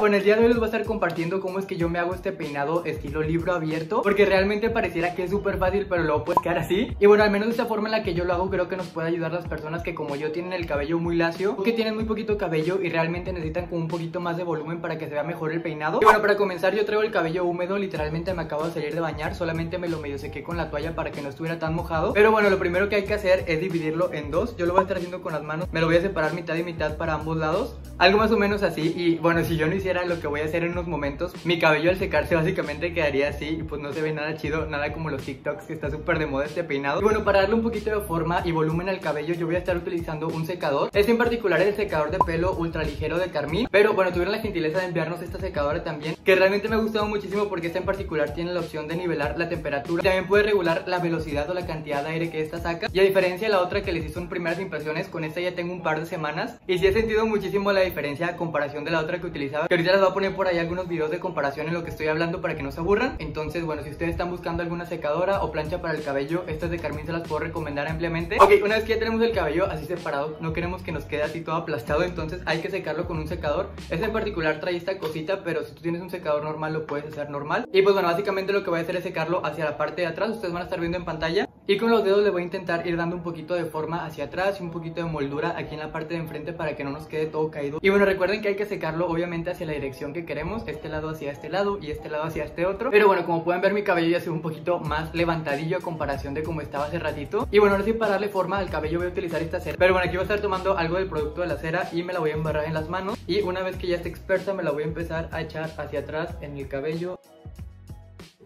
Bueno, el día de hoy les voy a estar compartiendo cómo es que yo me hago este peinado estilo libro abierto Porque realmente pareciera que es súper fácil, pero luego puede quedar así. Y bueno, al menos de esta forma en la que yo lo hago creo que nos puede ayudar las personas que como yo tienen el cabello muy lacio O que tienen muy poquito cabello y realmente necesitan como un poquito más de volumen para que se vea mejor el peinado. Y bueno, para comenzar yo traigo el cabello húmedo, literalmente me acabo de salir de bañar Solamente me lo medio sequé con la toalla para que no estuviera tan mojado. Pero bueno, lo primero que hay que hacer es dividirlo en dos. Yo lo voy a estar haciendo con las manos, me lo voy a separar mitad y mitad para ambos lados Algo más o menos así. Y bueno, si yo no hiciera lo que voy a hacer en unos momentos. Mi cabello al secarse básicamente quedaría así y pues no se ve nada chido, nada como los TikToks que está súper de moda este peinado. Y bueno, para darle un poquito de forma y volumen al cabello yo voy a estar utilizando un secador. Este en particular es el secador de pelo ultra ligero de Carmín, pero bueno, tuvieron la gentileza de enviarnos esta secadora también, que realmente me ha gustado muchísimo porque esta en particular tiene la opción de nivelar la temperatura. También puede regular la velocidad o la cantidad de aire que esta saca. Y a diferencia de la otra que les hizo en primeras impresiones, con esta ya tengo un par de semanas y sí he sentido muchísimo la diferencia a comparación de la otra que utilizaba, que ahorita les voy a poner por ahí algunos videos de comparación en lo que estoy hablando para que no se aburran. Entonces, bueno, si ustedes están buscando alguna secadora o plancha para el cabello, estas de Carmín se las puedo recomendar ampliamente. Ok, una vez que ya tenemos el cabello así separado, no queremos que nos quede así todo aplastado, entonces hay que secarlo con un secador. Este en particular trae esta cosita, pero si tú tienes un secador normal lo puedes hacer normal. Y pues bueno, básicamente lo que voy a hacer es secarlo hacia la parte de atrás, ustedes van a estar viendo en pantalla. Y con los dedos le voy a intentar ir dando un poquito de forma hacia atrás y un poquito de moldura aquí en la parte de enfrente para que no nos quede todo caído. Y bueno, recuerden que hay que secarlo obviamente hacia la dirección que queremos, este lado hacia este lado y este lado hacia este otro. Pero bueno, como pueden ver mi cabello ya se un poquito más levantadillo a comparación de como estaba hace ratito. Y bueno, ahora sí para darle forma al cabello voy a utilizar esta cera. Pero bueno, aquí voy a estar tomando algo del producto de la cera y me la voy a embarrar en las manos. Y una vez que ya esté experta me la voy a empezar a echar hacia atrás en el cabello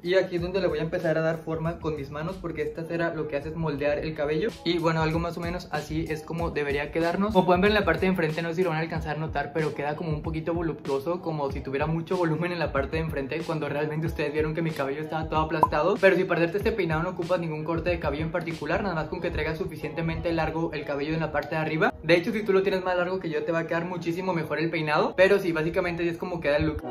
y aquí es donde le voy a empezar a dar forma con mis manos porque esta cera lo que hace es moldear el cabello. Y bueno algo más o menos así es como debería quedarnos. Como pueden ver en la parte de enfrente no sé si lo van a alcanzar a notar pero queda como un poquito voluptuoso como si tuviera mucho volumen en la parte de enfrente cuando realmente ustedes vieron que mi cabello estaba todo aplastado. Pero si para este peinado no ocupas ningún corte de cabello en particular nada más con que traigas suficientemente largo el cabello en la parte de arriba. De hecho si tú lo tienes más largo que yo te va a quedar muchísimo mejor el peinado. Pero sí básicamente es como queda el look